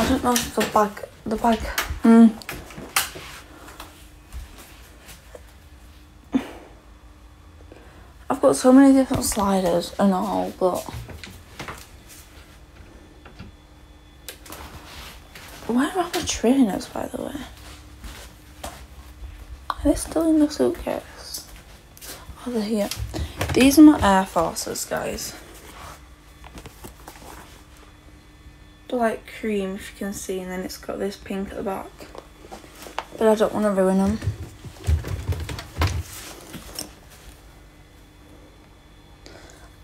I don't know if the bag, the bag, hmm. I've got so many different sliders and all, but where are my trainers, by the way? Are they still in the suitcase? Oh, they're here. These are my Air Forces, guys. Like cream, if you can see, and then it's got this pink at the back. But I don't want to ruin them.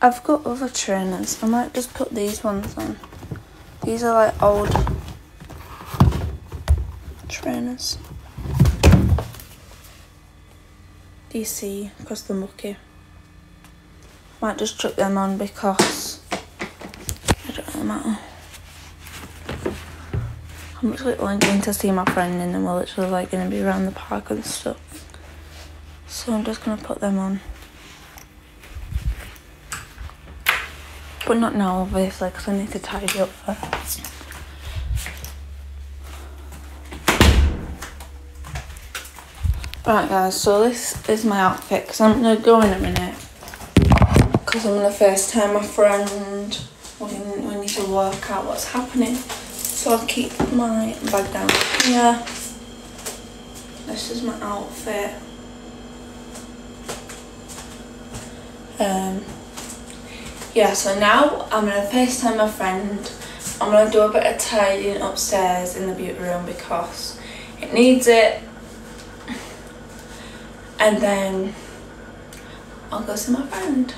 I've got other trainers. I might just put these ones on. These are like old trainers. DC because they're mucky. Might just chuck them on because it don't really matter. I'm literally only going to see my friend and then we're literally like going to be around the park and stuff. So I'm just going to put them on. But not now, obviously, because I need to tidy up first. Right guys, so this is my outfit, because I'm going to go in a minute. Because I'm going to FaceTime my friend. We need to work out what's happening. So I'll keep my bag down here. This is my outfit. Um, yeah, so now I'm going to FaceTime my friend. I'm going to do a bit of tidying upstairs in the beauty room because it needs it. And then I'll go see my friend.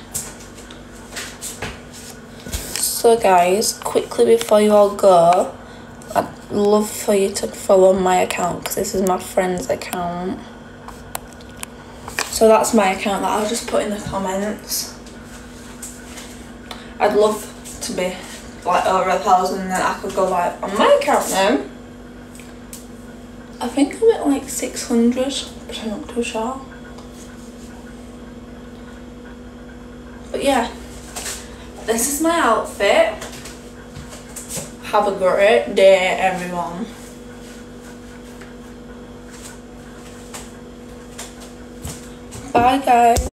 So guys, quickly before you all go, I'd love for you to follow my account because this is my friend's account. So that's my account that I'll just put in the comments. I'd love to be like over a thousand and then I could go like on my account now. I think I'm at like 600, but I'm not too sure. But yeah, this is my outfit. Have a great day, everyone. Bye, guys.